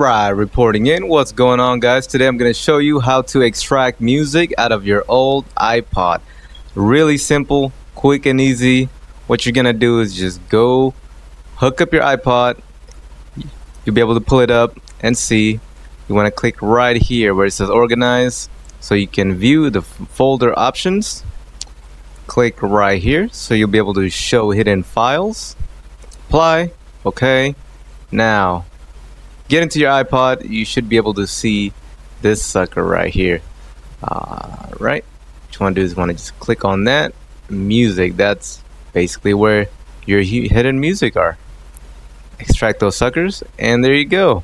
Right, reporting in. What's going on, guys? Today I'm going to show you how to extract music out of your old iPod. Really simple, quick and easy. What you're going to do is just go hook up your iPod. You'll be able to pull it up and see. You want to click right here where it says organize so you can view the folder options. Click right here so you'll be able to show hidden files. Apply. Okay. Now, get into your iPod, you should be able to see this sucker right here. Uh, right? What you want to do is want to just click on that. Music, that's basically where your hidden music are. Extract those suckers, and there you go.